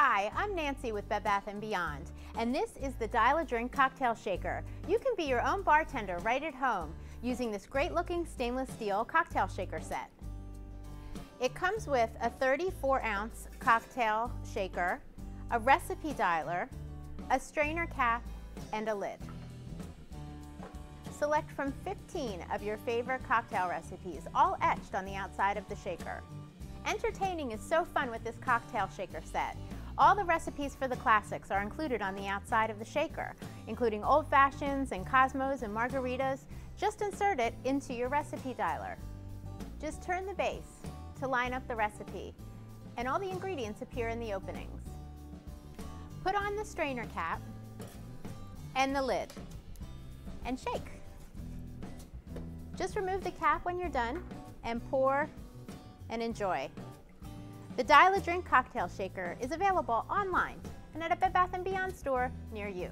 Hi, I'm Nancy with Bed Bath & Beyond, and this is the Dial a Drink Cocktail Shaker. You can be your own bartender right at home using this great looking stainless steel cocktail shaker set. It comes with a 34 ounce cocktail shaker, a recipe dialer, a strainer cap, and a lid. Select from 15 of your favorite cocktail recipes, all etched on the outside of the shaker. Entertaining is so fun with this cocktail shaker set. All the recipes for the classics are included on the outside of the shaker, including old fashions and cosmos and margaritas. Just insert it into your recipe dialer. Just turn the base to line up the recipe, and all the ingredients appear in the openings. Put on the strainer cap and the lid, and shake. Just remove the cap when you're done and pour and enjoy. The Dial a Drink Cocktail Shaker is available online and at a Bed Bath & Beyond store near you.